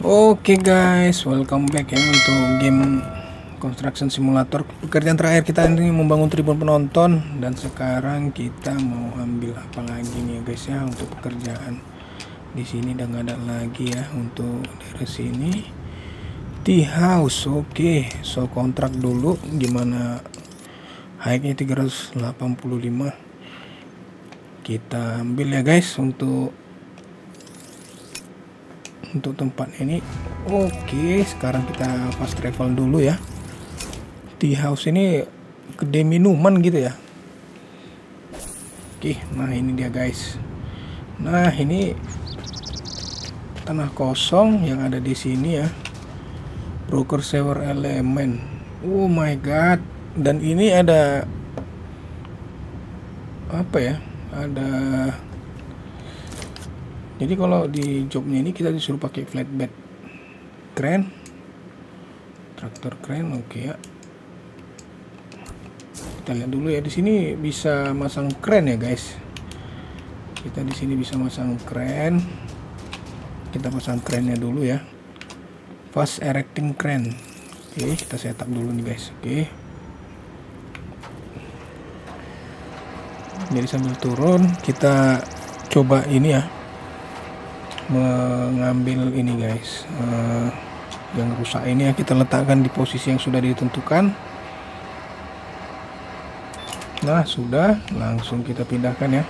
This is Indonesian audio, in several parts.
Oke guys, welcome back ya untuk game Construction Simulator. Pekerjaan terakhir kita ini membangun tribun penonton dan sekarang kita mau ambil apa lagi nih ya guys ya untuk pekerjaan. Di sini nggak ada lagi ya untuk dari sini. Tea house, oke. So kontrak dulu gimana high-nya 385. Kita ambil ya guys untuk untuk tempat ini. Oke sekarang kita fast travel dulu ya. Di house ini gede minuman gitu ya. Oke nah ini dia guys. Nah ini tanah kosong yang ada di sini ya. Broker sewer elemen oh my god. Dan ini ada apa ya? Ada jadi kalau di jobnya ini kita disuruh pakai flatbed crane. Traktor crane oke okay ya. Kita lihat dulu ya di sini bisa masang crane ya guys. Kita di sini bisa masang crane. Kita pasang crane dulu ya. Fast erecting crane. Oke okay, kita setup dulu nih guys. Oke. Okay. jadi sambil turun kita coba ini ya mengambil ini guys. Uh, yang rusak ini ya kita letakkan di posisi yang sudah ditentukan. Nah sudah. Langsung kita pindahkan ya.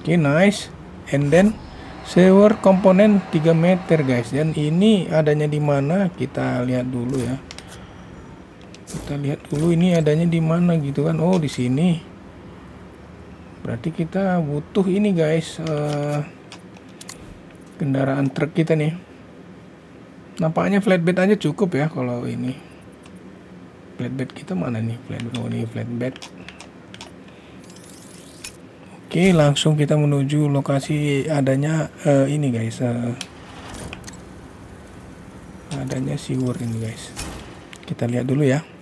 Oke okay, nice. And then sewer komponen 3 meter guys. Dan ini adanya di mana? Kita lihat dulu ya. Kita lihat dulu ini adanya di mana gitu kan. Oh di sini berarti kita butuh ini guys uh, kendaraan truk kita nih. Nampaknya flatbed aja cukup ya kalau ini. Flatbed kita mana nih? Flatbed oh ini flatbed. Oke langsung kita menuju lokasi adanya uh, ini guys uh, adanya sewer ini guys. Kita lihat dulu ya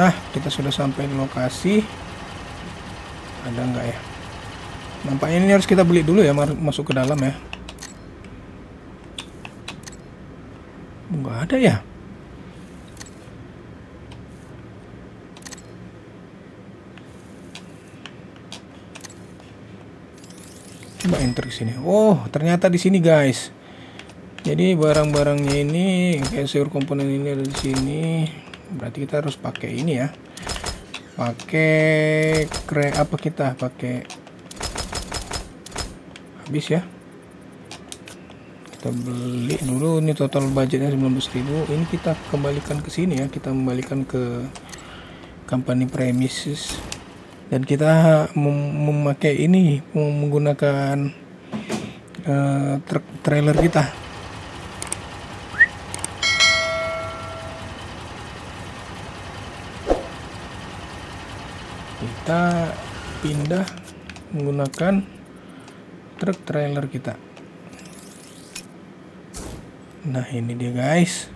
Nah, kita sudah sampai di lokasi. Ada nggak ya? Nampaknya ini harus kita beli dulu ya, masuk ke dalam ya. Nggak ada ya? Coba enter ke sini. Oh, ternyata di sini guys. Jadi barang-barangnya ini kayak seluruh komponen ini ada di sini berarti kita harus pakai ini ya. Pakai kre apa kita? Pakai habis ya. Kita beli dulu. Ini total budgetnya 19.000 ini kita kembalikan ke sini ya. Kita kembalikan ke company premises. Dan kita mem memakai ini menggunakan uh, truk trailer kita kita pindah menggunakan truk trailer kita. Nah ini dia guys.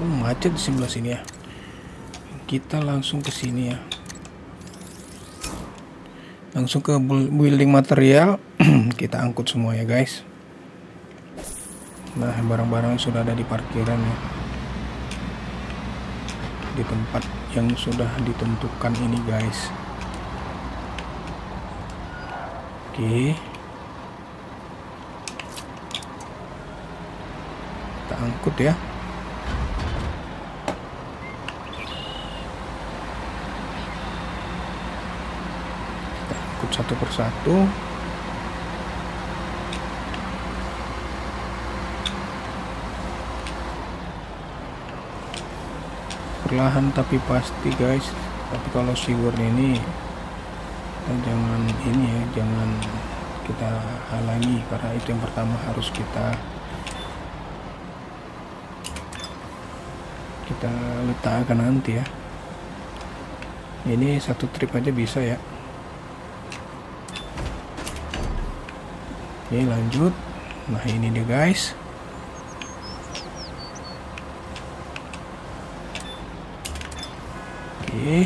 Oh, macet di sebelah sini ya. Kita langsung ke sini ya. Langsung ke building material. Kita angkut semua ya guys Nah, barang-barang sudah ada di parkiran ya. Di tempat yang sudah ditentukan ini, guys. Oke. Kita angkut ya. Kita angkut satu persatu. Perlahan tapi pasti guys. Tapi kalau sewer ini jangan ini ya jangan kita halangi karena itu yang pertama harus kita kita letakkan nanti ya. Ini satu trip aja bisa ya. Oke lanjut. Nah ini dia guys oke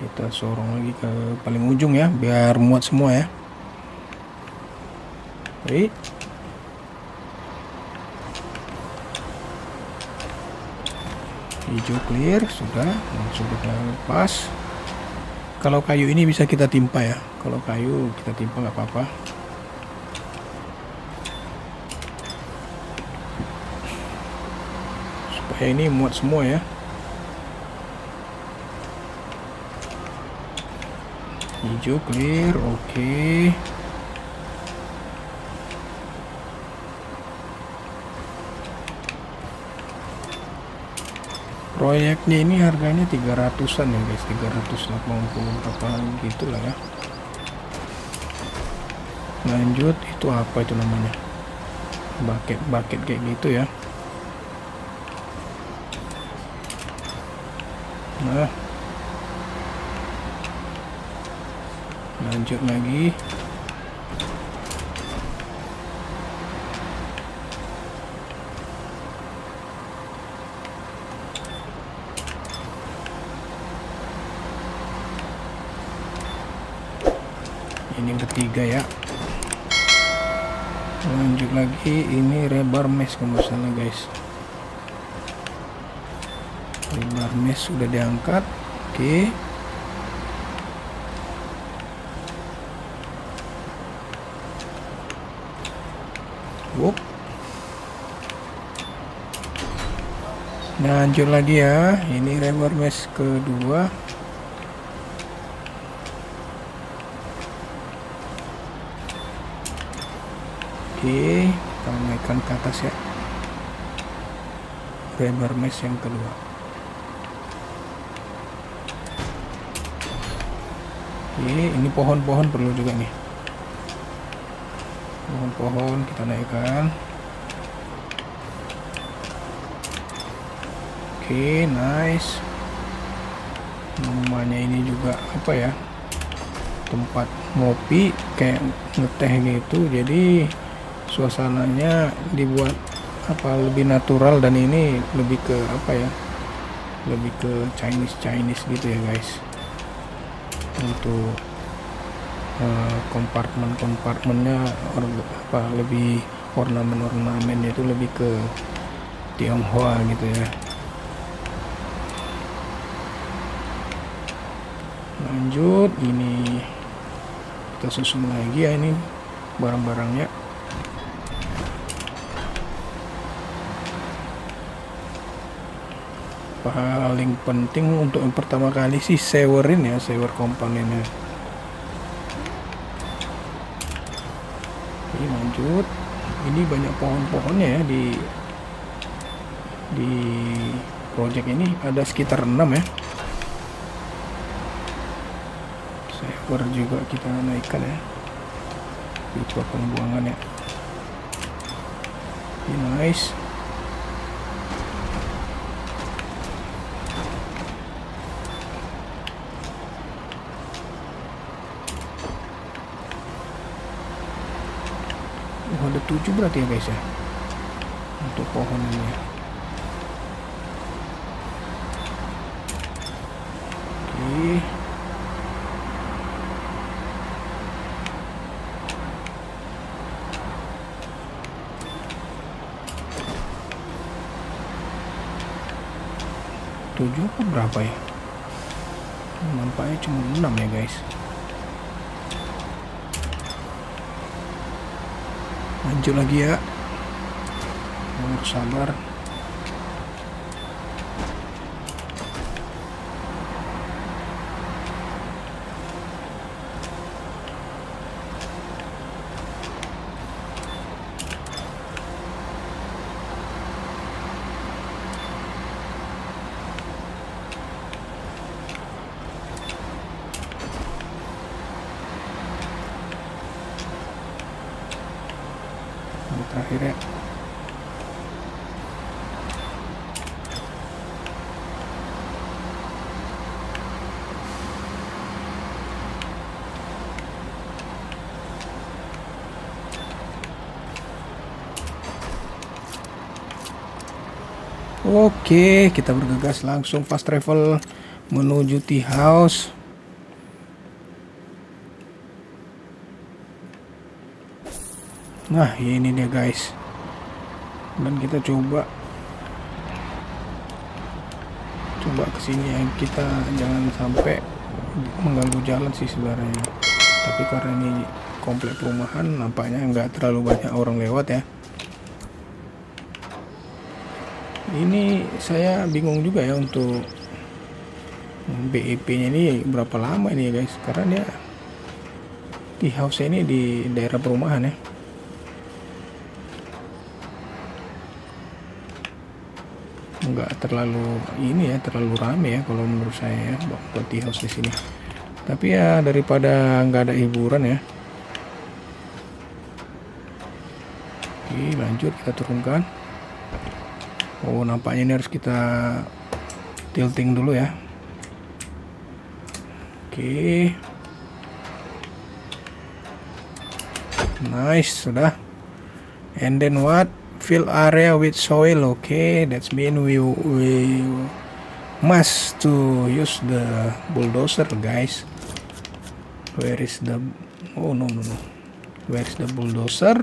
kita sorong lagi ke paling ujung ya biar muat semua ya. Baik. Hijau clear sudah. Langsung kita lepas. Kalau kayu ini bisa kita timpa ya. Kalau kayu kita timpa nggak apa-apa. Supaya ini muat semua ya hijau clear oke. Okay. proyeknya ini harganya 300an ya guys. 380 berapa gitu lah ya. Lanjut itu apa itu namanya? Bucket-bucket kayak gitu ya nah lanjut lagi. Ini ketiga ya. Lanjut lagi. Ini rebar mesh kalau salah guys. Rebar mesh sudah diangkat. Oke. okay. Lanjut lagi ya ini rebar mesh kedua Oke, kita naikkan ke atas ya. Rebar mesh yang kedua. Oke, ini pohon-pohon perlu juga nih. Pohon-pohon kita naikkan. Oke, nice. Namanya ini juga apa ya? Tempat ngopi kayak ngeteh gitu. Jadi suasananya dibuat apa lebih natural dan ini lebih ke apa ya lebih ke Chinese Chinese gitu ya guys untuk uh, kompartemen kompartemennya or, apa lebih ornamen ornamennya itu lebih ke Tionghoa gitu ya lanjut ini kita susun lagi ya ini barang-barangnya. Paling penting untuk yang pertama kali sih sewerin ya sewer komponennya. Ini lanjut. Ini banyak pohon-pohonnya ya di di project ini. Ada sekitar 6 ya sewer juga kita naikkan ya di pembuangan ya ini nice Oh, ada tujuh berarti ya guys ya untuk pohon ini ya. Oke. Tujuh apa berapa ya? Nampaknya cuma enam ya guys. lanjut lagi ya harus sabar ini terakhir ya Oke, kita bergegas langsung fast travel menuju tea house. Nah, ini dia guys. Dan kita coba coba ke sini ya kita jangan sampai mengganggu jalan sih sebenarnya tapi karena ini komplek perumahan nampaknya nggak terlalu banyak orang lewat ya ini saya bingung juga ya untuk BEP nya ini berapa lama ini ya guys? Karena dia di house ini di daerah perumahan ya. Nggak terlalu ini ya terlalu rame ya kalau menurut saya ya di house di sini. Tapi ya daripada nggak ada hiburan ya. Oke lanjut kita turunkan oh nampaknya ini harus kita tilting dulu ya. Oke. Nice sudah. And then what? Fill area with soil okay that's mean we we must to use the bulldozer guys. Where is the oh no no no. Where is the bulldozer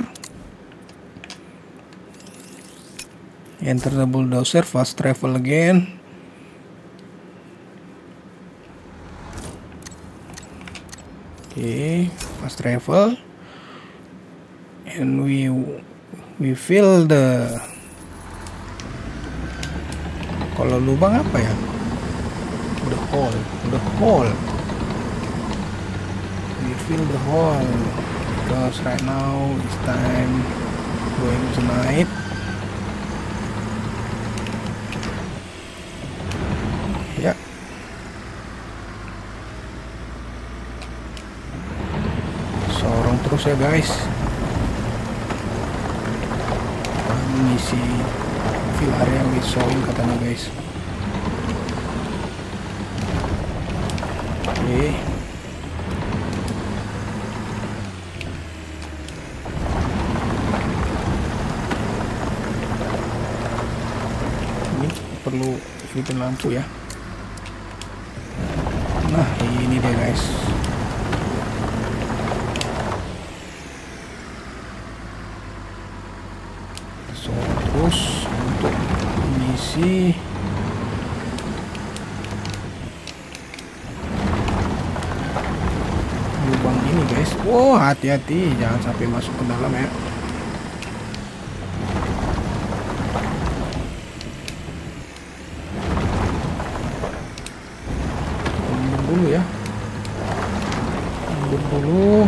enter the bulldozer fast travel again. Okay fast travel. And we we fill the kalau lubang apa ya? The hole the hole. We fill the hole. Because right now it's time going tonight ya sorong terus ya guys mengisi fill area with soil katanya guys. Oke. Okay. ini perlu hidupin lampu ya nah ini dia guys terus untuk mengisi lubang ini guys wow hati-hati jangan sampai masuk ke dalam ya mundur dulu ya mundur dulu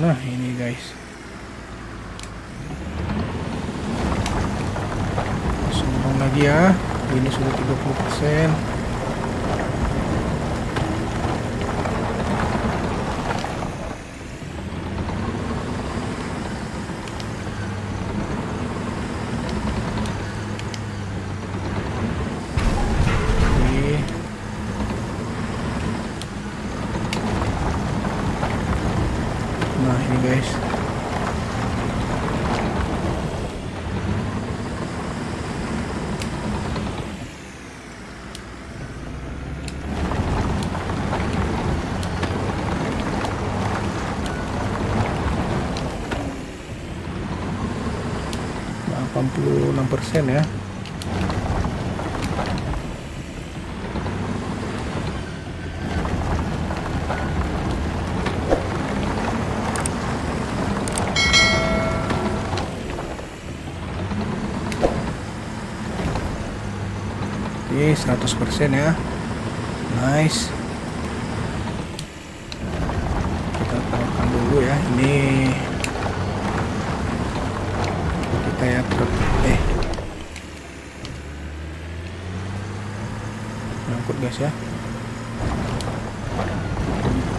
nah ini guys sombong lagi ya ini sudah 30% Nah ini guys delapan puluh enam persen ya Oke, 100% ya. Nice. Kita keluarkan dulu ya. Ini kita ya truk eh ngangkut guys ya.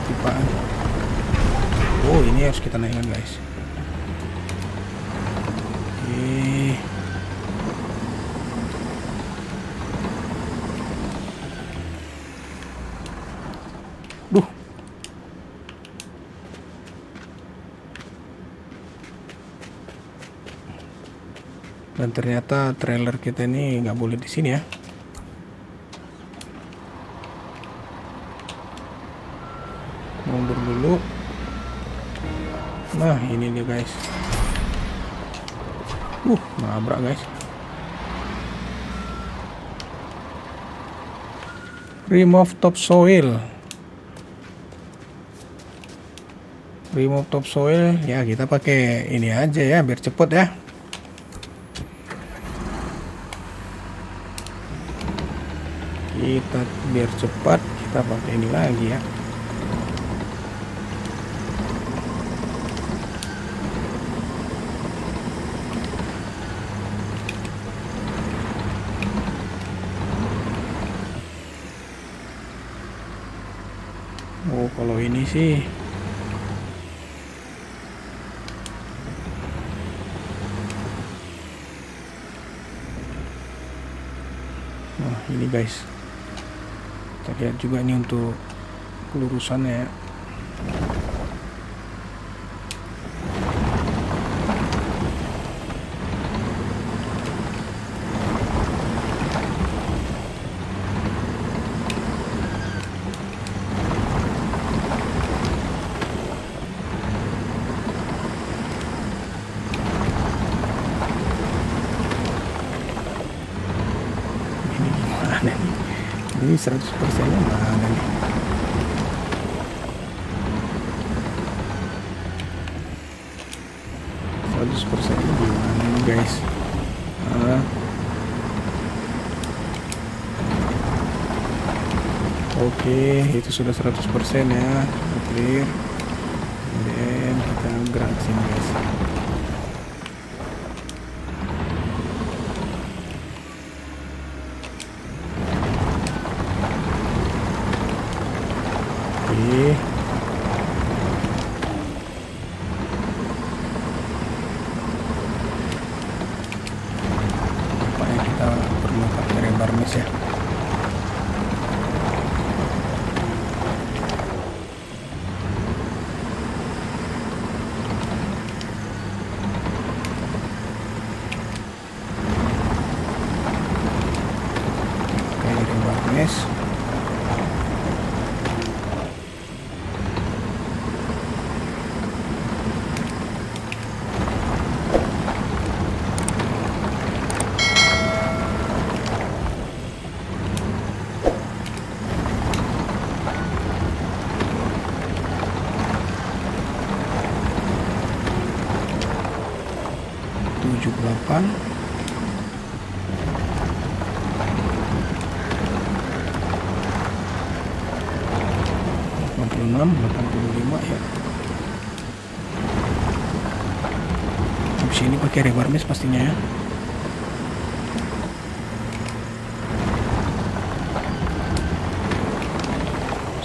Tipaan. Oh ini harus kita naikkan guys. Oke. Duh. dan ternyata trailer kita ini nggak boleh di sini ya mundur dulu nah ini dia guys. Uh nabrak guys. Remove topsoil. Remove topsoil. Ya kita pakai ini aja ya biar cepet ya. Kita biar cepat kita pakai ini lagi ya Oh kalau ini sih. Nah ini guys. Kita lihat juga ini untuk kelurusannya ya ini gimana nih ini 100% nya mana nih persen gimana nih guys? Ah. oke itu sudah 100% ya clear dan kita gerak sini guys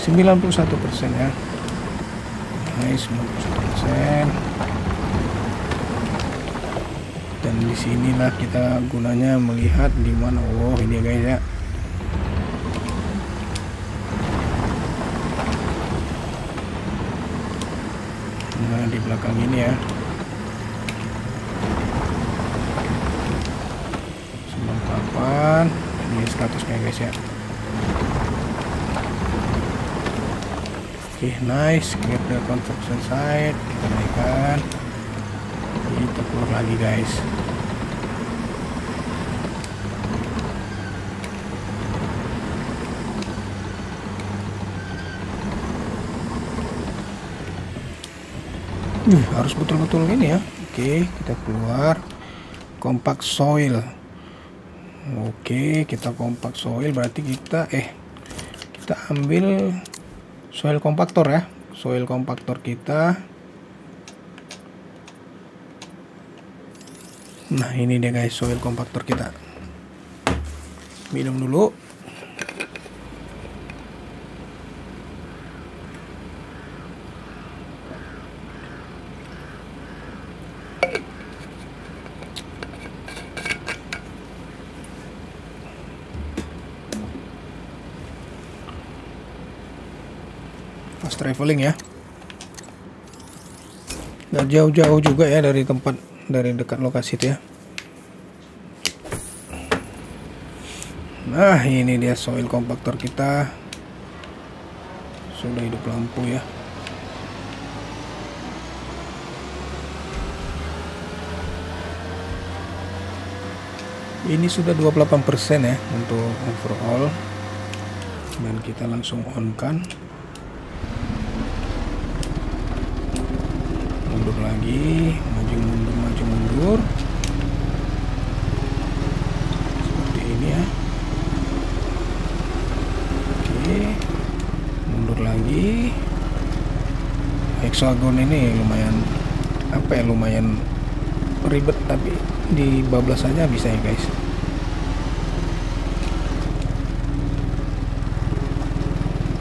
91 persen ya. Ini 91 persen. Dan di sinilah kita gunanya melihat di mana oh ini ya, guys ya. Nah di belakang ini ya. 98 ini statusnya guys ya. Oke nice. Clear the construction site. Kita naikkan. Kita keluar lagi guys. Wih, harus betul-betul ini ya. Oke kita keluar. Compact soil. Oke kita compact soil. Berarti kita eh kita ambil soil compactor ya. Soil compactor kita. Nah ini dia guys soil compactor kita. Minum dulu Traveling ya. Gak jauh-jauh juga ya dari tempat dari dekat lokasi itu ya. Nah ini dia soil compactor kita. Sudah hidup lampu ya. Ini sudah 28% ya untuk overall dan kita langsung on kan mundur lagi maju mundur maju mundur. Seperti ini ya. Oke mundur lagi. Hexagon ini lumayan apa ya lumayan ribet tapi di bablas saja bisa ya guys.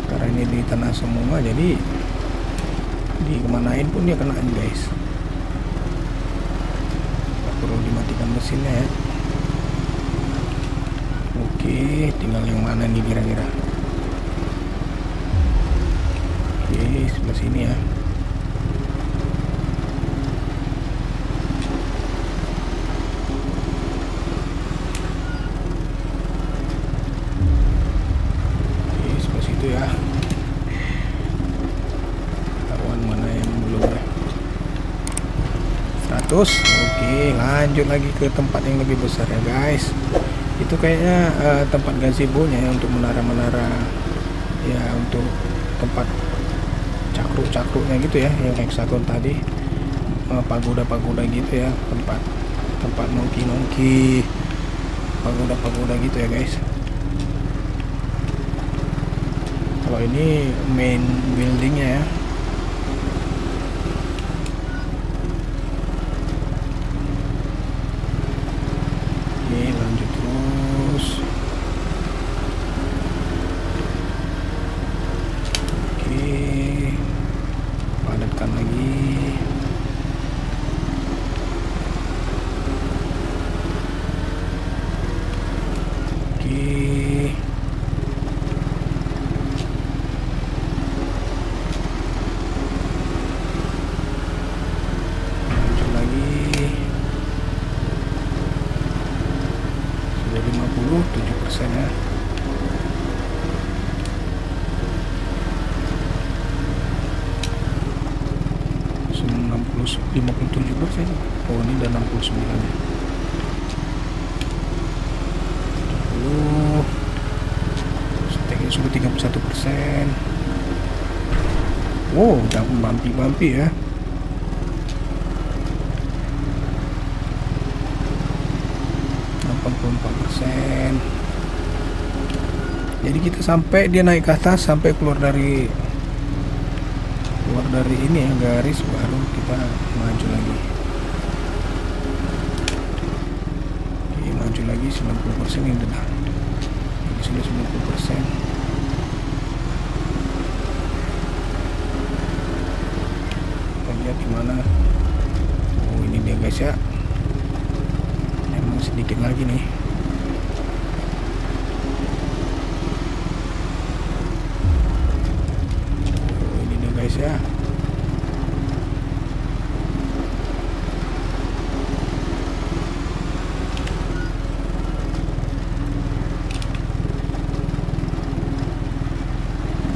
Karena ini di tanah semua jadi di kemanain pun dia kena guys. Gak perlu dimatikan mesinnya ya. Oke tinggal yang mana nih kira-kira? Oke sebelah sini ya oke sebelah situ ya taruhan mana yang belum ya 100 oke lanjut lagi ke tempat yang lebih besar ya guys. Itu kayaknya eh, tempat gazebo-nya ya untuk menara-menara ya untuk tempat cakruk-cakruknya gitu ya yang hexagon tadi. Eh, pagoda-pagoda gitu ya tempat tempat nongki-nongki pagoda-pagoda gitu ya guys. Kalau ini main buildingnya ya 57 kayaknya oh ini udah 69 ya. 70 stakingnya sudah 31 persen. Wow udah mampi-mampi ya. persen. Jadi kita sampai dia naik ke atas sampai keluar dari dari ini ya garis baru kita maju lagi. Oke, maju lagi 90% ini udah ini sudah 90% kita lihat gimana. Oh ini dia guys ya. Emang sedikit lagi nih Oh, ini dia guys ya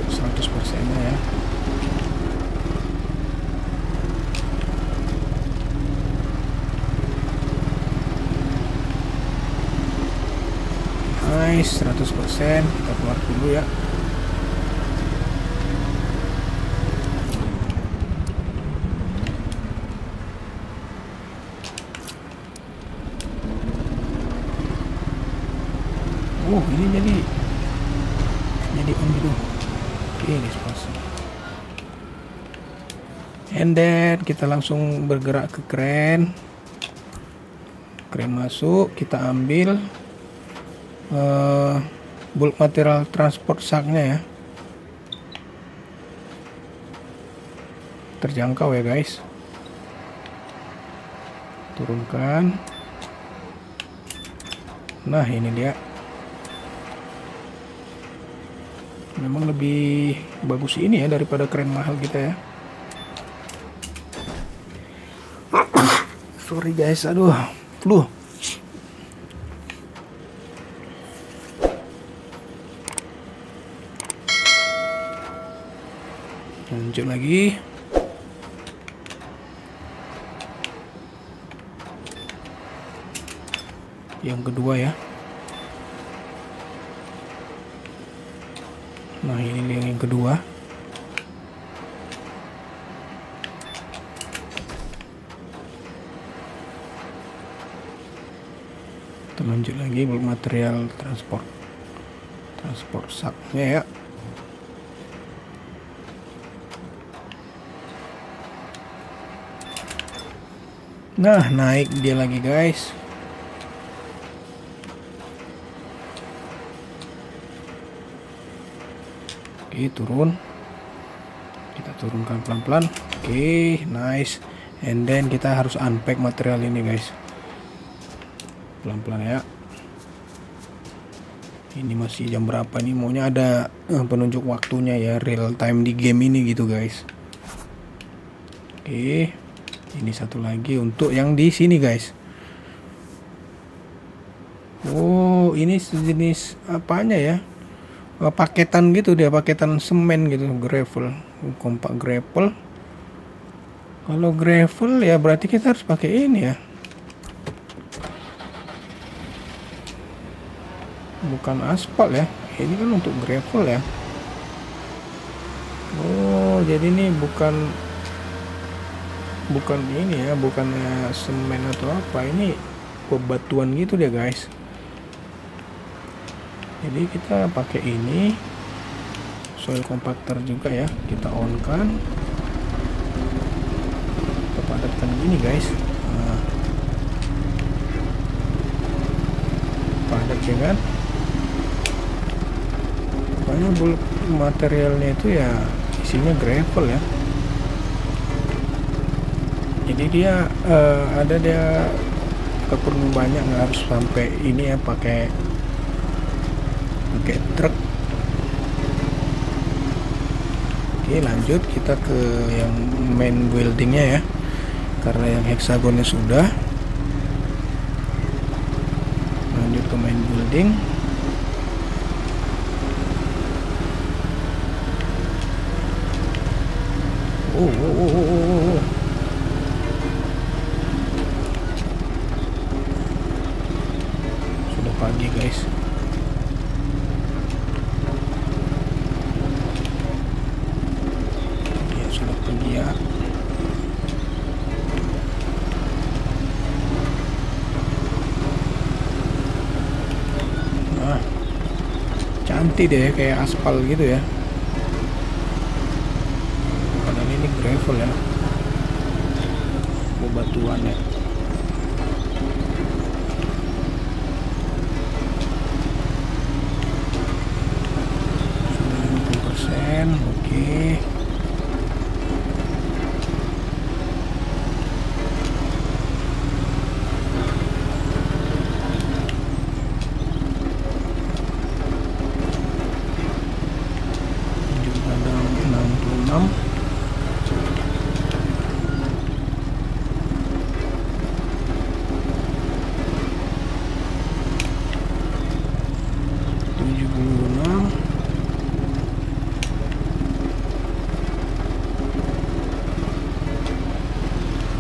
seratus persennya ya nice 100% kita keluar dulu ya oh ini jadi jadi on gitu oke disposal and then kita langsung bergerak ke kren. Kren masuk kita ambil eh, bulk material transport saknya ya. Terjangkau ya guys. Turunkan. Nah ini dia. Memang lebih bagus ini ya daripada keren mahal kita ya sorry guys. Aduh. Lu lanjut lagi. Yang kedua ya. Nah ini yang kedua. Material transport transport saknya ya Nah, naik dia lagi, guys. Oke, turun. Kita turunkan pelan-pelan. Oke, nice. And then kita harus unpack material ini, guys. Pelan-pelan ya. Ini masih jam berapa nih? Maunya ada eh, penunjuk waktunya ya, real time di game ini gitu, guys. Oke ini satu lagi untuk yang di sini guys. Oh ini sejenis apanya ya? Oh, paketan gitu dia paketan semen gitu gravel. Kompak gravel. Kalau gravel ya berarti kita harus pakai ini ya bukan aspal ya. Ini kan untuk gravel ya. Oh jadi ini bukan bukan ini ya bukannya semen atau apa. Ini bebatuan gitu deh guys. Jadi kita pakai ini soil compactor juga ya. Kita on kan kita padatkan gini guys. Nah. padat ya kan pokoknya materialnya itu ya isinya gravel ya. Jadi dia uh, ada dia kebun banyak nggak harus sampai ini ya pakai pakai truk. Oke lanjut kita ke yang main buildingnya ya. Karena yang hexagonnya sudah. Lanjut ke main building oh, oh. pagi guys dia sudah pergi ya nah cantik deh kayak aspal gitu ya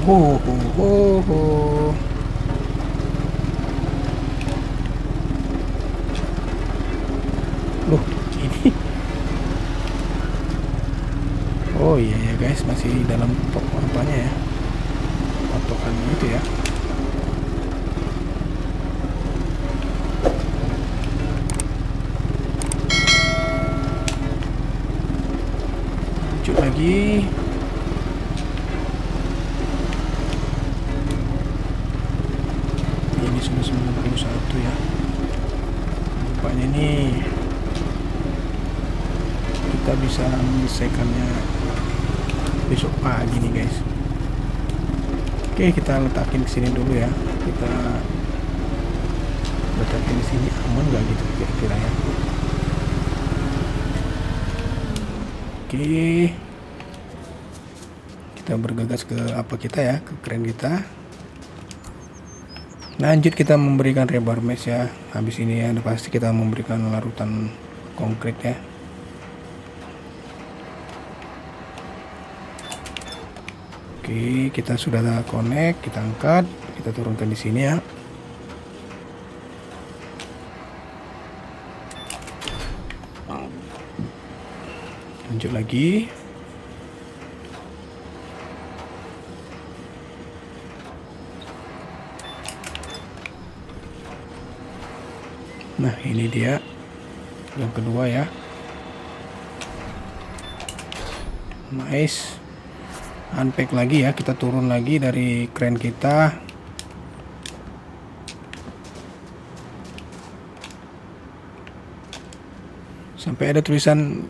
ho ho ho ho. Loh ini. Oh iya ya guys masih dalam apanya ya patokan itu ya lanjut lagi ini kita bisa menyelesaikannya besok pagi nih guys oke kita letakin ke sini dulu ya. Kita letakin di sini. Aman nggak gitu kira-kira ya? Oke. Kita bergegas ke apa kita ya? Ke keren kita. Lanjut kita memberikan rebar mesh ya. Habis ini ya pasti kita memberikan larutan konkret ya Oke, kita sudah connect, kita angkat, kita turunkan di sini ya. Lanjut lagi. Nah, ini dia yang kedua ya. Nice. Unpack lagi ya, kita turun lagi dari kren kita. Sampai ada tulisan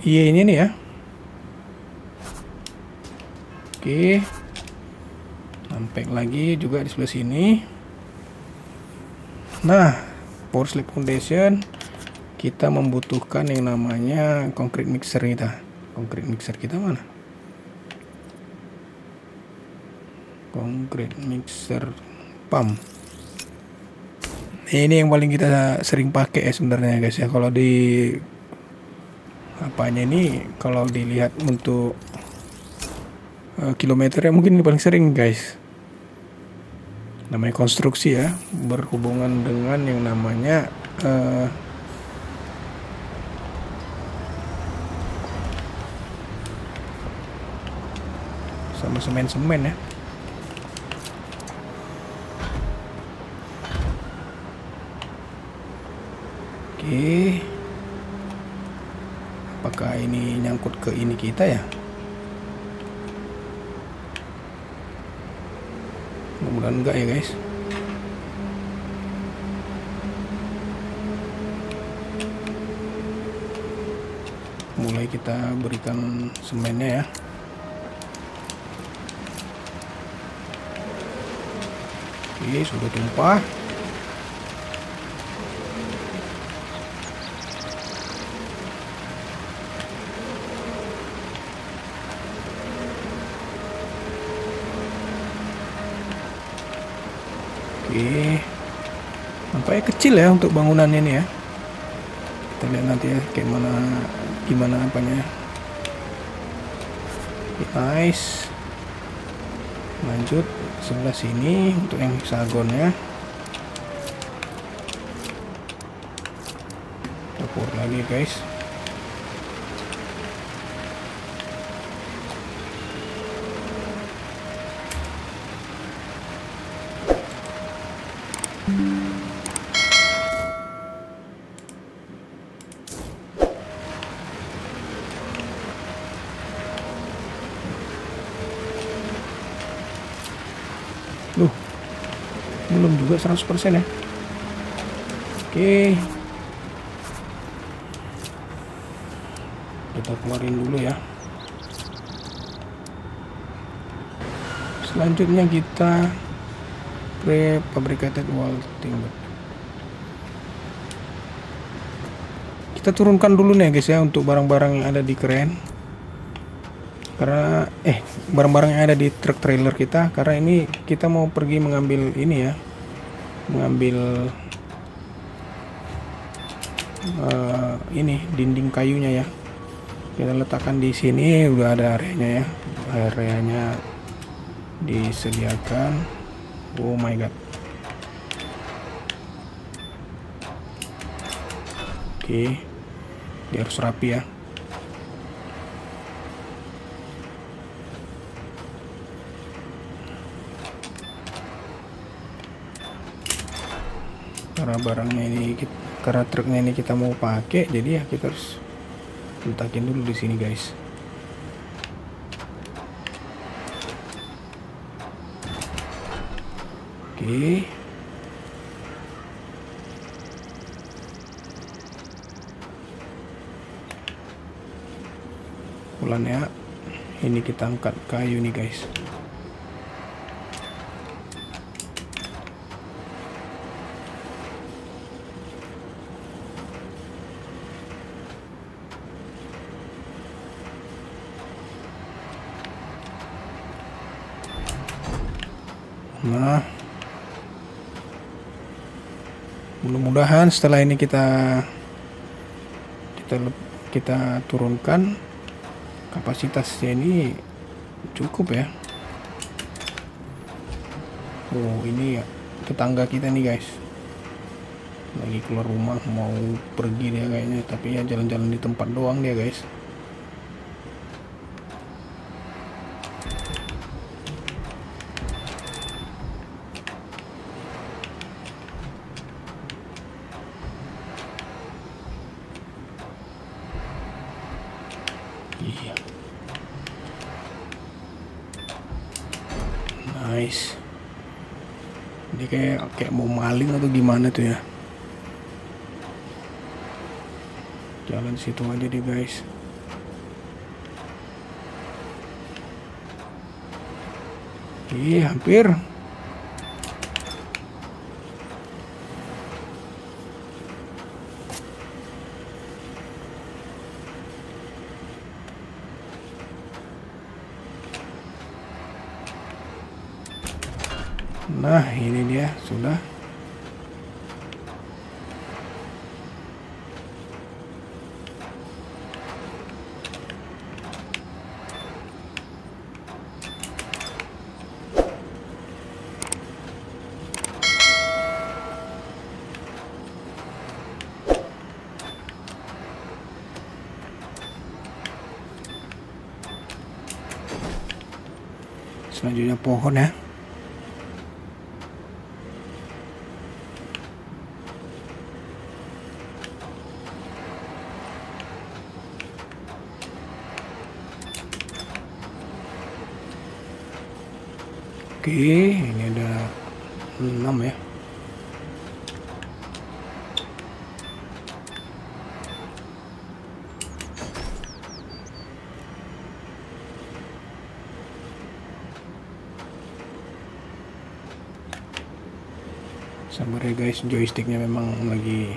Y ini nih ya. Oke. Unpack lagi juga di sebelah sini. Nah, power slip foundation kita membutuhkan yang namanya concrete mixer kita concrete mixer kita mana concrete mixer pump. Ini yang paling kita sering pakai ya sebenarnya guys ya. Kalau di apanya ini kalau dilihat untuk uh, kilometernya mungkin paling sering guys. Namanya konstruksi ya berhubungan dengan yang namanya uh, sama semen-semen ya oke apakah ini nyangkut ke ini kita ya? Mudah-mudahan enggak ya guys. Mulai kita berikan semennya ya. Oke sudah tumpah kecil ya untuk bangunan ini ya. Kita lihat nanti ya kayak mana gimana apanya. Nice. Lanjut sebelah sini untuk yang hexagonnya. Dapur lagi guys. Belum juga 100% ya. Oke. Kita keluarin dulu ya. Selanjutnya kita pre-fabricated wall timber. Kita turunkan dulu nih guys ya untuk barang-barang yang ada di keren karena eh barang-barang yang ada di truk trailer kita karena ini kita mau pergi mengambil ini ya mengambil uh, ini dinding kayunya ya. Kita letakkan di sini udah ada areanya ya. Areanya disediakan. Oh my god. Oke dia harus rapi ya karena barangnya ini karena truknya ini kita mau pakai jadi ya kita harus letakin dulu di sini guys. Oke. Bulan ya. Ini kita angkat kayu nih guys Nah, mudah-mudahan setelah ini kita kita kita turunkan kapasitasnya ini cukup ya. oh ini ya tetangga kita nih guys. Lagi keluar rumah mau pergi dia kayaknya tapi ya jalan-jalan di tempat doang dia guys iya nice dia kayak kayak mau maling atau gimana tuh ya? Jalan situ aja deh guys. Iya hampir Nah, ini dia sudah. Selanjutnya pohon ya. Oke, ini ada 6 ya. Sabar ya guys, joysticknya memang lagi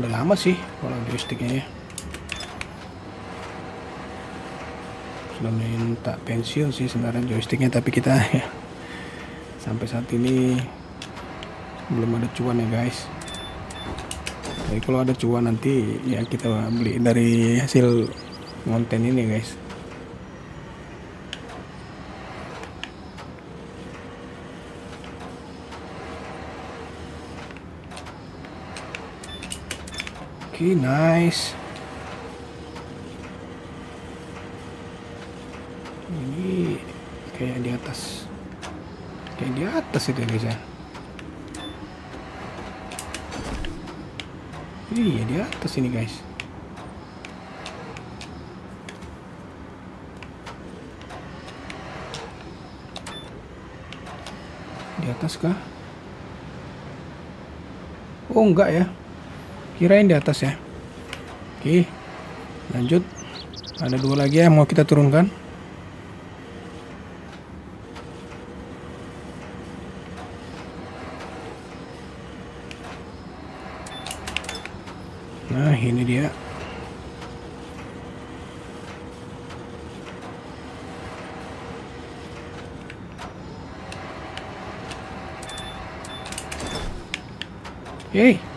udah lama sih kalau joysticknya ya. sudah minta pensiun sih sebenarnya joysticknya tapi kita ya sampai saat ini belum ada cuan ya guys. Tapi kalau ada cuan nanti ya kita beli dari hasil konten ini guys okay, nice. Ini kayak di atas. Kayak di atas itu guys ya. Iya di atas ini guys. Di atas kah? Oh enggak ya kirain di atas ya oke lanjut ada dua lagi yang mau kita turunkan Nah, ini dia. Hei.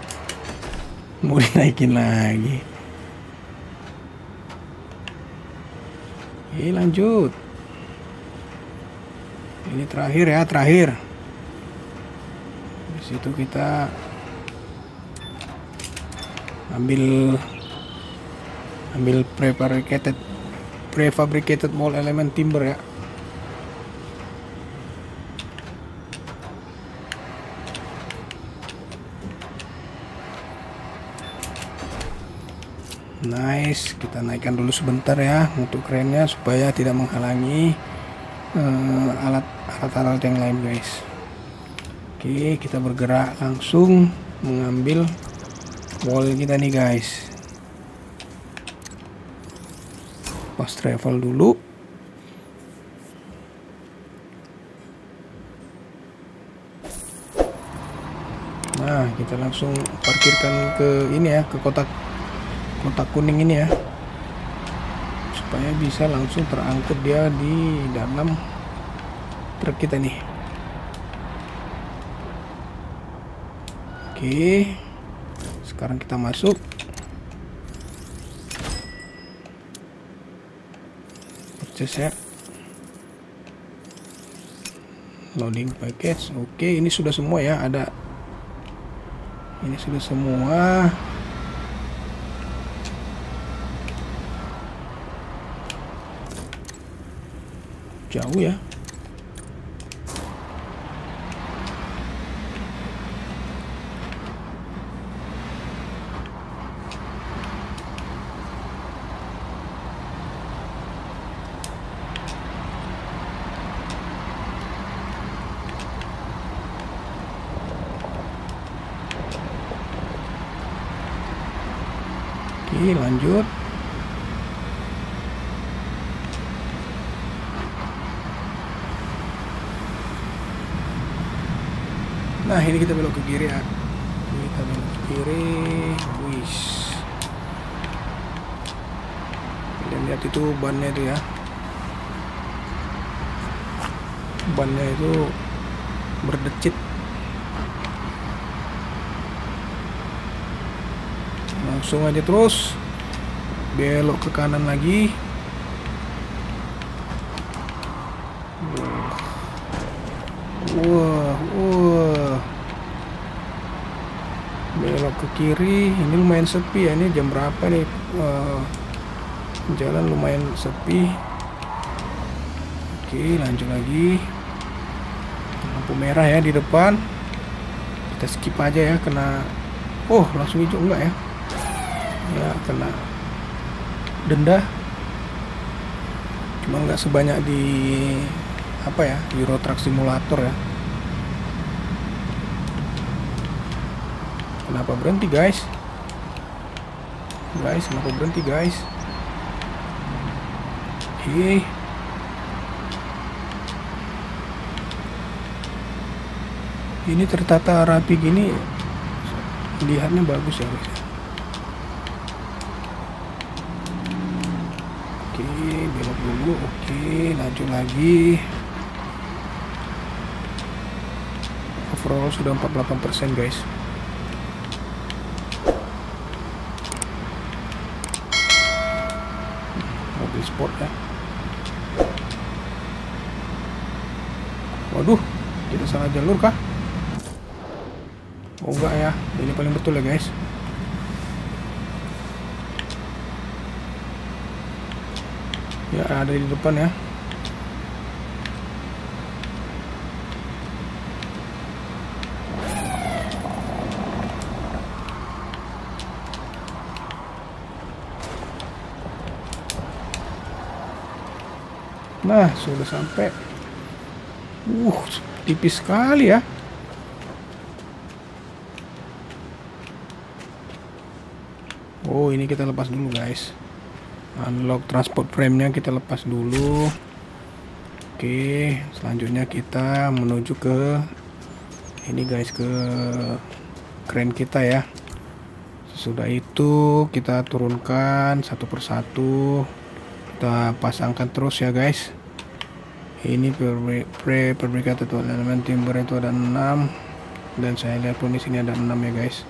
Mau dinaikin lagi. Oke, lanjut. Ini terakhir ya, terakhir. Di situ kita ambil ambil prefabricated prefabricated wall element timber ya nice. Kita naikkan dulu sebentar ya untuk kerennya supaya tidak menghalangi alat-alat uh, yang lain guys. Oke kita bergerak langsung mengambil wall kita nih guys. Pas travel dulu. Nah kita langsung parkirkan ke ini ya ke kotak kotak kuning ini ya. Supaya bisa langsung terangkut dia di dalam truk kita nih. Oke sekarang kita masuk. Purchase ya. Loading package. Oke ini sudah semua ya ada. Ini sudah semua jauh ya Oke lanjut Nah ini kita belok ke kiri ya. Kita belok ke kiri. Wis. Kalian lihat itu bannya itu ya. Bannya itu Berdecit. Langsung aja terus. Belok ke kanan lagi. Wah, wah. Belok ke kiri. Ini lumayan sepi ya. Ini jam berapa nih? Uh, jalan lumayan sepi. Oke, lanjut lagi. Lampu merah ya di depan. Kita skip aja ya kena Oh, langsung hijau enggak ya? Ya, kena denda. Cuma nggak sebanyak di apa ya Euro Truck Simulator ya kenapa berhenti guys? Guys kenapa berhenti guys? Oke ini tertata rapi gini lihatnya bagus ya guys. Oke belok dulu. Oke lanjut lagi. Overall sudah 48% guys sport ya waduh. Tidak salah jalur kah? Oh enggak ya. Ini paling betul ya guys. Ya ada di depan ya Nah, sudah sampai. Uh, tipis sekali ya. Oh, ini kita lepas dulu, guys. Unlock transport frame-nya kita lepas dulu. Oke, selanjutnya kita menuju ke ini guys ke kren kita ya. Sesudah itu kita turunkan satu persatu kita pasangkan terus ya guys. Ini pre fabricated elemen timber itu ada 6 dan saya lihat pun di sini ada 6 ya guys.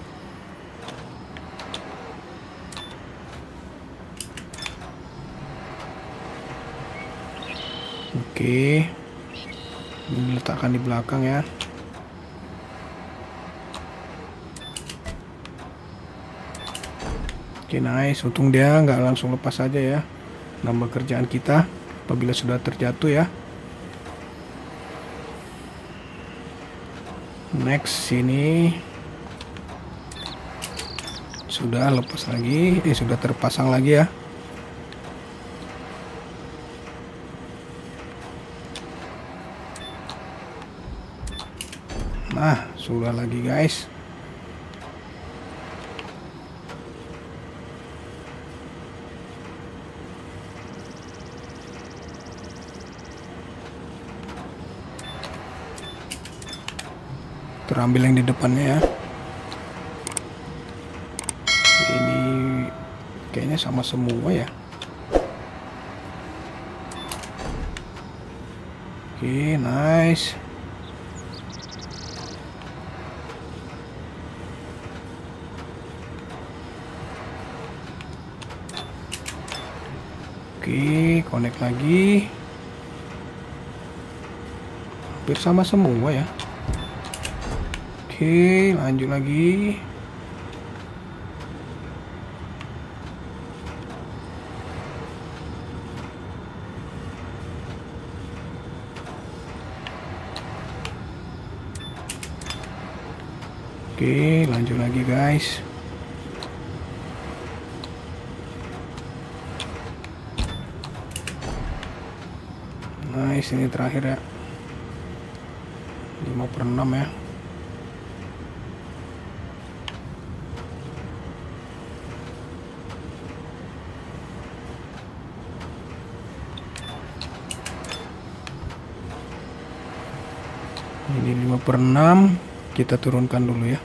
Oke. Ini letakkan di belakang ya. Oke nice. Untung dia nggak langsung lepas saja ya nambah kerjaan kita apabila sudah terjatuh ya. Next sini. Sudah lepas lagi. Eh sudah terpasang lagi ya. Nah sudah lagi guys terambil yang di depannya ya. Ini kayaknya sama semua ya. Oke nice. Oke connect lagi. Hampir sama semua ya oke lanjut lagi Oke, lanjut lagi guys. Nice, ini terakhir ya. 5 per 6 ya. Ini 5 per 6 kita turunkan dulu ya.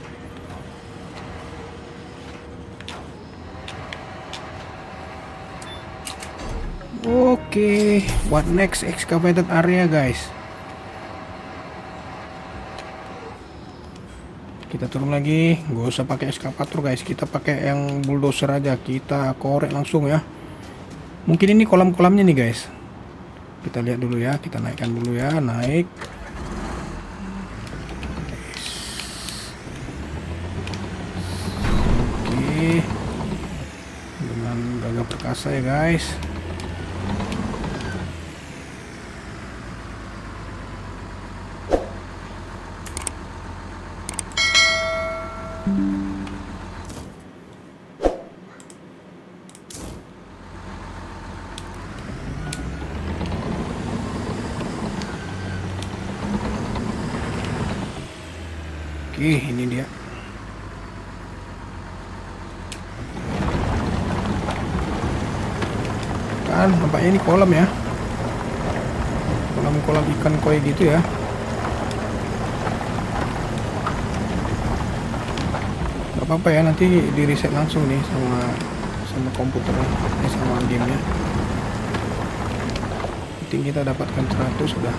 Oke, what next excavated area guys? Kita turun lagi, gak usah pakai eskavator guys, kita pakai yang bulldozer aja, kita korek langsung ya. Mungkin ini kolam-kolamnya nih guys. Kita lihat dulu ya, kita naikkan dulu ya, naik. Oke, dengan gagah perkasa ya guys. Oke, ini dia. Kan, nampaknya ini kolam ya. Kolam-kolam ikan koi gitu ya. Gak apa-apa ya, nanti di reset langsung nih sama sama komputer eh, sama gamenya. Penting kita dapatkan 100 sudah.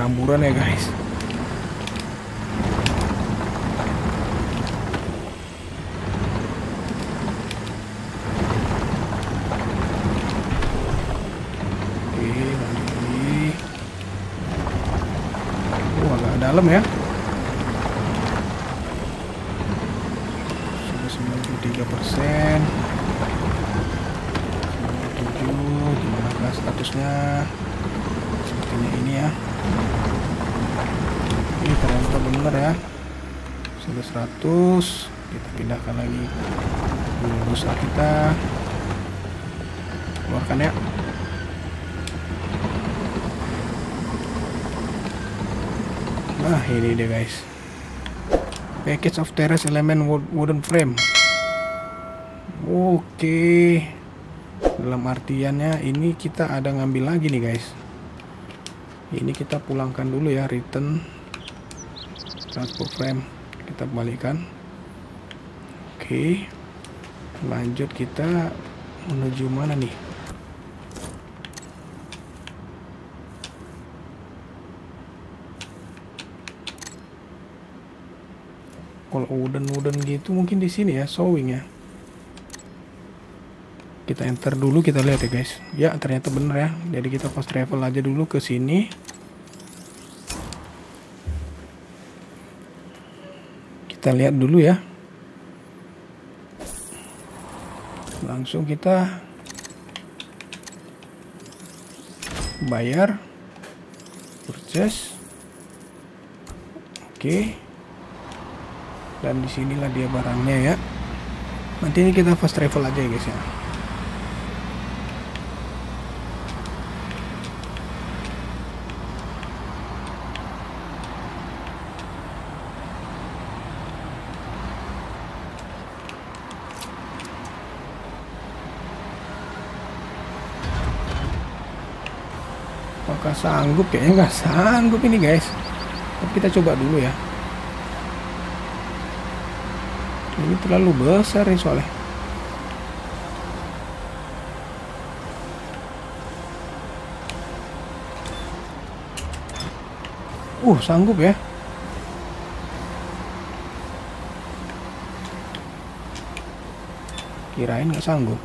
berhamburan ya guys oke lanjut lagi oh agak dalam ya. Sudah 93 persen. 97 gimana statusnya. Sepertinya ini ya. Ini ternyata bener ya. Sudah 100 kita pindahkan lagi rusak kita. Keluarkan ya nah ini dia guys. Package of terrace element wooden frame. Oke. Dalam artiannya ini kita ada ngambil lagi nih guys. Ini kita pulangkan dulu ya return transport frame. Kita balikan. Oke. Lanjut kita menuju mana nih kalau wooden wooden gitu mungkin di sini ya sewing ya. Kita enter dulu kita lihat ya guys. Ya ternyata bener ya. Jadi kita fast travel aja dulu ke sini. Kita lihat dulu ya. Langsung kita bayar purchase. Oke dan di sinilah dia barangnya ya. Nanti ini kita fast travel aja ya guys ya. Apakah sanggup? Kayaknya nggak sanggup ini guys. Tapi kita coba dulu ya ini terlalu besar nih soalnya. Uh sanggup ya? Kirain nggak sanggup.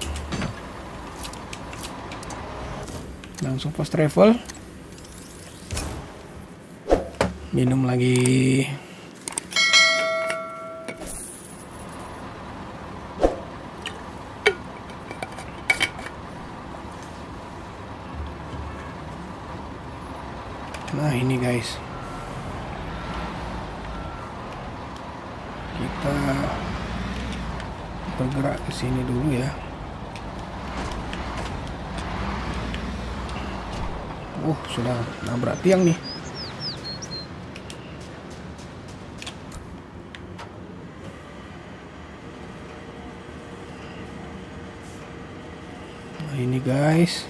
Langsung post travel. Minum lagi sudah nabrak tiang nih nah ini guys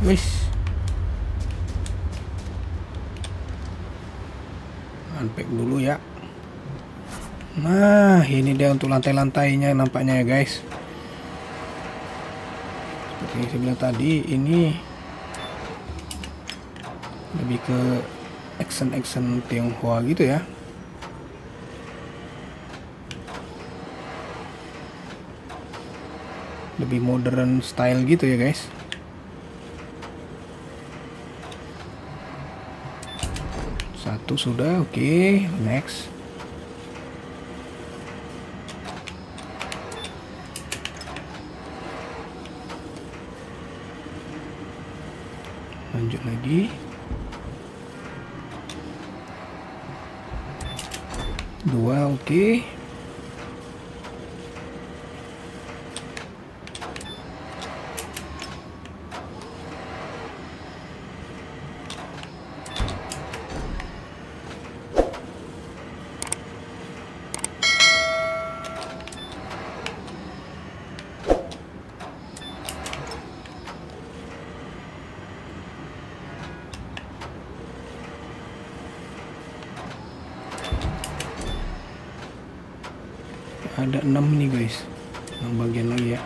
Wis. Unpack dulu ya. Untuk lantai-lantainya nampaknya ya, guys. Seperti yang saya bilang tadi, ini lebih ke action-action Tionghoa gitu ya. Lebih modern style gitu ya, guys. Satu sudah, oke. Okay. Next. Lanjut lagi. Dua, oke. Okay. ada 6 nih guys 6 bagian lagi ya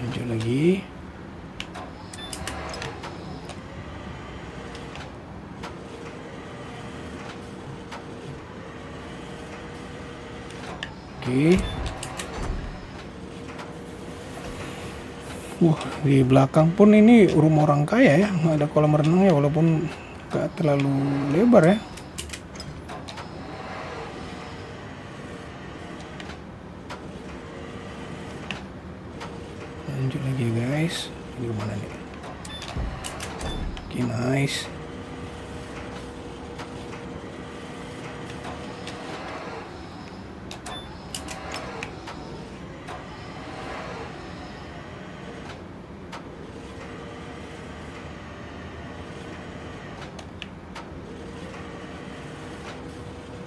lanjut lagi Oke. Wah, di belakang pun ini rumah orang kaya ya, ada kolam renangnya walaupun nggak terlalu lebar ya. Lanjut lagi ya guys, ini ke mana nih? Oke, nice.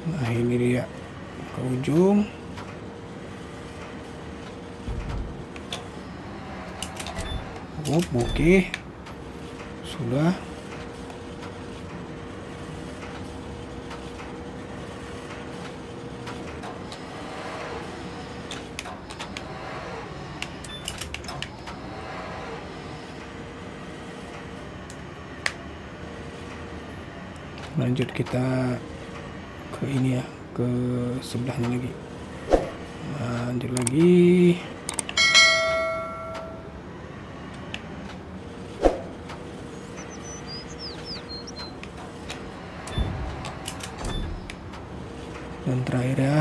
Nah ini dia ke ujung. Up, oke. Sudah. Lanjut kita ke ini ya ke sebelahnya lagi lanjut lagi dan terakhir ya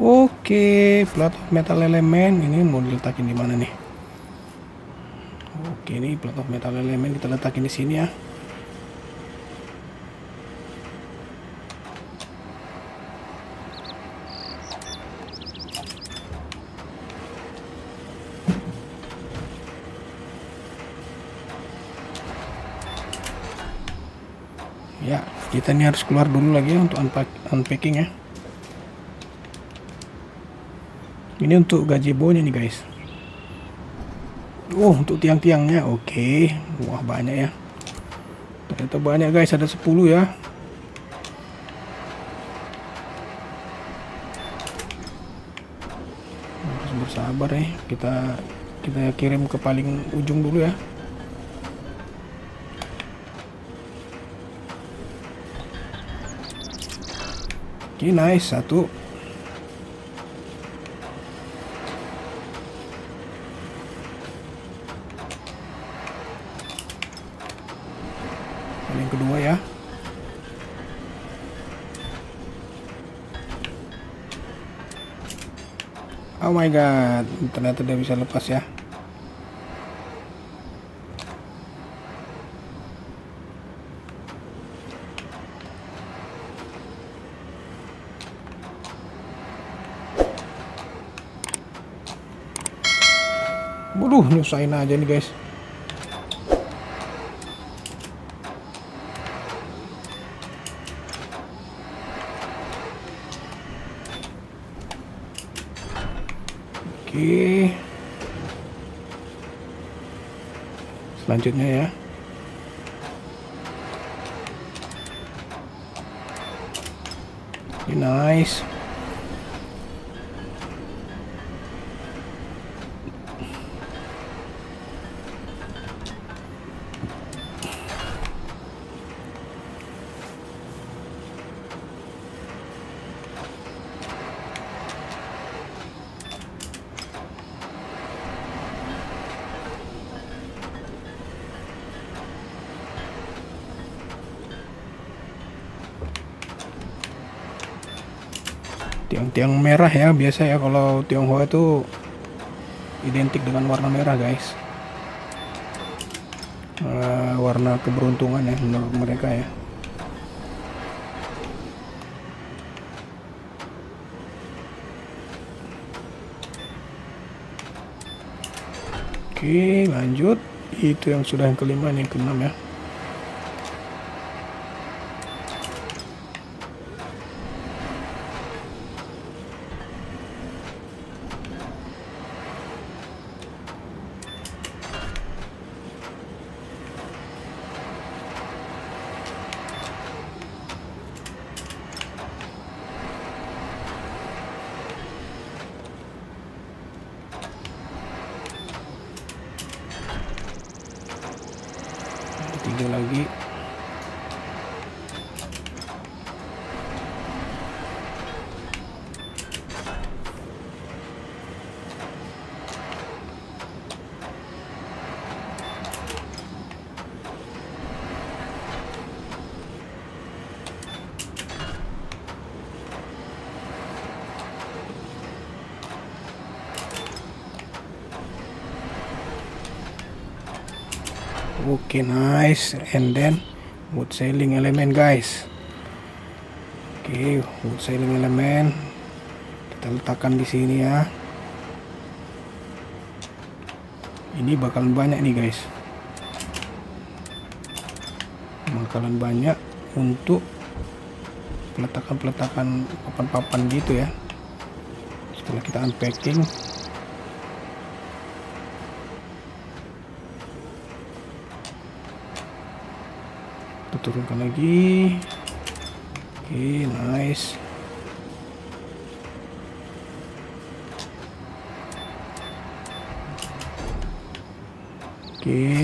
Oke, Plat of metal elemen ini mau diletakin di mana nih? Oke, ini plat of metal elemen kita letakin di sini ya. Ya, kita ini harus keluar dulu lagi untuk unpack, unpacking ya. Ini untuk gazebo-nya nih guys. Oh, untuk tiang-tiangnya. Oke. Wah, banyak ya. Ternyata banyak guys, ada 10 ya. Harus bersabar ya. Kita kita kirim ke paling ujung dulu ya. Oke, nice. Satu. Dan yang kedua ya. Oh god, ternyata dia bisa lepas ya. Waduh, nyusahin aja nih guys. Oke. Selanjutnya ya. Ini nice. Tiang-tiang merah ya biasa ya kalau Tionghoa itu identik dengan warna merah guys. Uh, warna keberuntungan ya menurut mereka ya. Oke lanjut. Itu yang sudah yang kelima yang keenam ya tiga lagi Oke, okay, nice. And then wood sailing element, guys. Oke, okay, wood sailing element kita letakkan di sini ya. Ini bakalan banyak nih, guys. Bakalan banyak untuk peletakan-peletakan papan-papan gitu ya. Setelah kita unpacking, turunkan lagi. Oke okay, nice. Oke okay.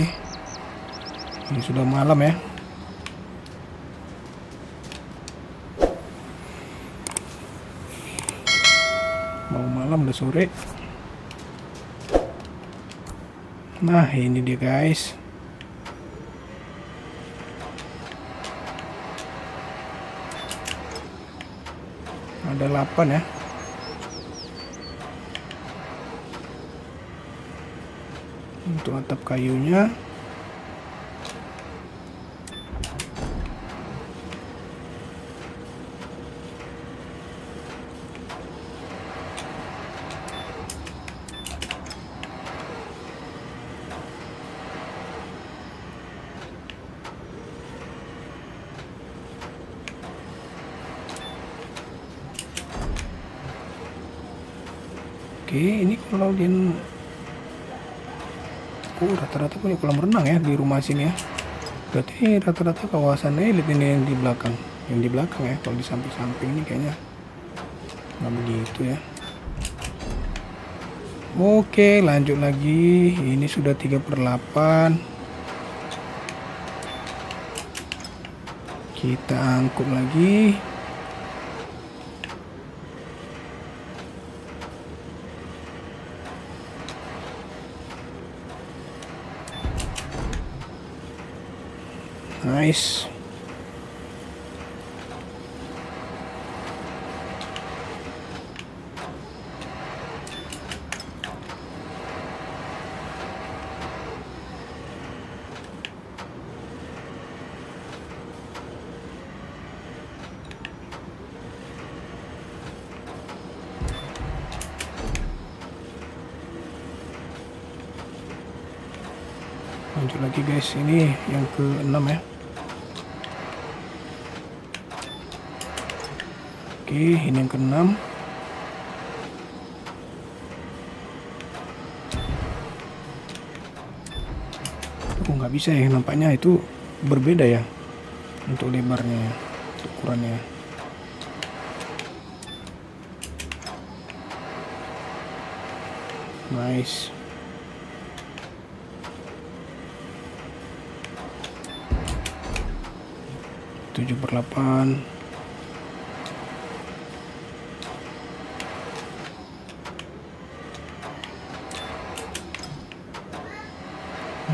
ini sudah malam ya. Mau malam udah sore. Nah ini dia guys ada 8 ya. Untuk atap kayunya. Kolam renang ya di rumah sini ya. Berarti rata-rata kawasan elit ini yang di belakang. Yang di belakang ya, kalau di samping-samping ini kayaknya nggak begitu ya. Oke, lanjut lagi. Ini sudah 3 per 8. Kita angkut lagi. Lanjut lagi guys. Ini yang ke 6 ya oke ini yang ke 6 oh nggak bisa ya nampaknya itu berbeda ya untuk lebarnya ya, untuk ukurannya nice. Tujuh per delapan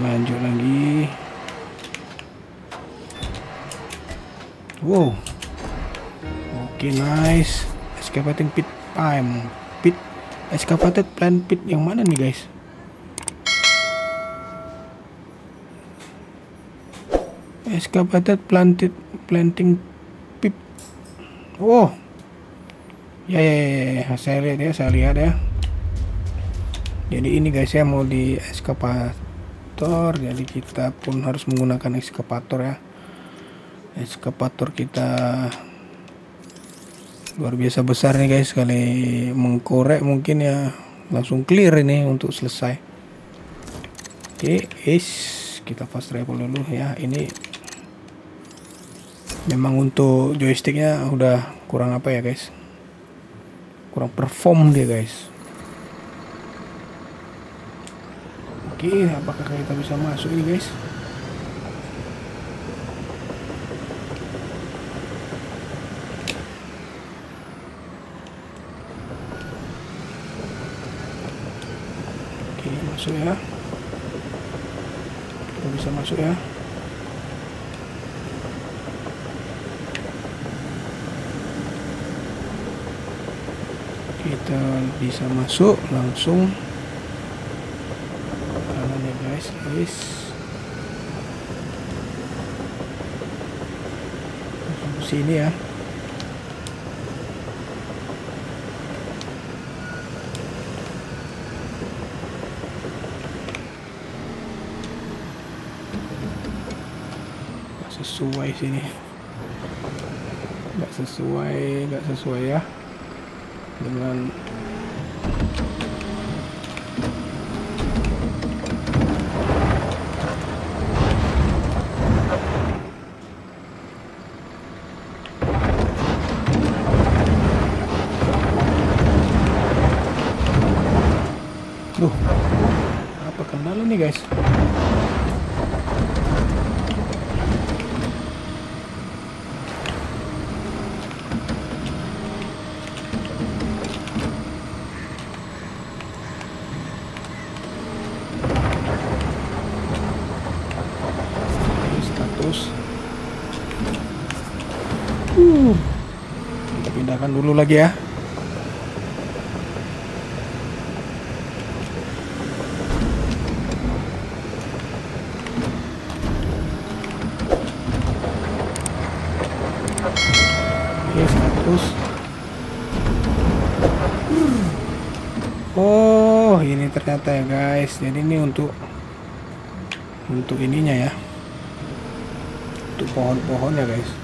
lanjut lagi. Wow. Oke nice. Excavating pit time. Pit excavated plant pit yang mana nih guys? Excavated planted planting pip oh ya ya, ya ya saya lihat ya saya lihat ya. Jadi ini guys ya mau di excavator jadi kita pun harus menggunakan excavator ya. Excavator kita luar biasa besar nih guys kali mengkorek mungkin ya. Langsung clear ini untuk selesai. Oke is kita fast travel dulu ya. Ini memang untuk joysticknya udah kurang apa ya guys? Kurang perform dia guys oke apakah kita bisa masuk ini guys? Oke masuk ya. Kita bisa masuk ya. Kita bisa masuk langsung kanan ya ke sini ya. Sesuai sini. Nggak sesuai nggak sesuai ya. Dengan dulu lagi ya. Oke, 100. Oh, ini ternyata ya guys. Jadi ini untuk untuk ininya ya. Untuk pohon-pohon ya guys.